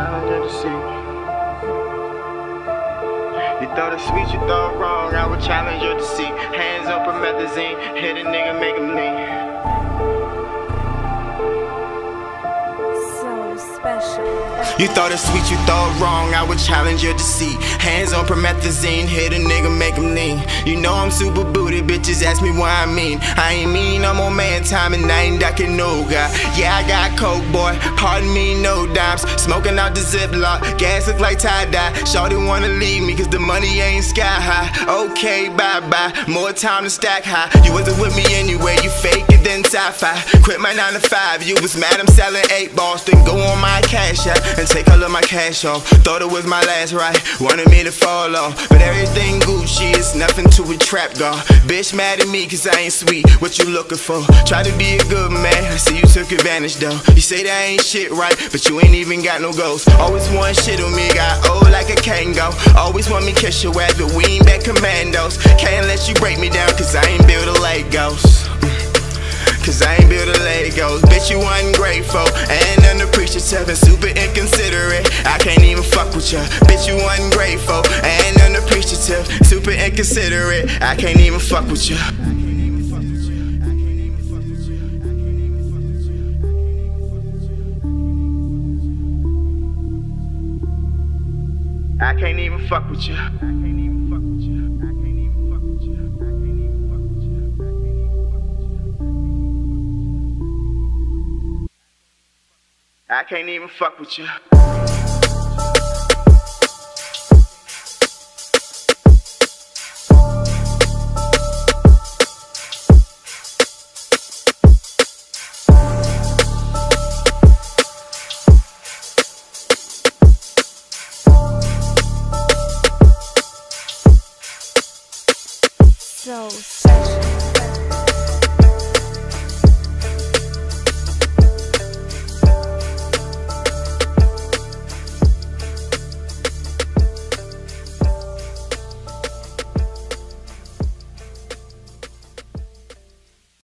found. You thought it sweet, you thought wrong. I would challenge your deceit. Hands up promethazine, hit a nigga, make him lean. So special. You thought it sweet, you thought wrong. I challenge your deceit. Hands on promethazine, hit a nigga, make him lean. You know I'm super booty, bitches ask me why I mean. I ain't mean, I'm on man time and I ain't ducking no guy. Yeah, I got coke, boy. Pardon me, no dimes. Smoking out the ziplock, gas look like tie dye. Shorty wanna leave me cause the money ain't sky high. Okay, bye bye. More time to stack high. You wasn't with me anyway, you fake it then sci-fi. Quit my 9 to 5, you was mad I'm selling 8 balls. Then go on my cash app and take all of my cash off. Thought it was my last ride, wanted me to fall off. But everything Gucci is nothing to a trap dog. Bitch mad at me cause I ain't sweet. What you looking for? Try to be a good man, I see you took advantage though. You say that ain't shit right, but you ain't even got no goals. Always want shit on me, got old like a Kangol. Always want me kiss your ass, but we ain't back commandos. Can't let you break me down cause I ain't built a Legos. Mm. Cause I ain't built a Legos. Bitch, you ungrateful and unappreciative even fuck with. Bitch, you ungrateful and unappreciative, super inconsiderate. I can't even fuck with ya. I can't even fuck with you. I can't even fuck with you. so special.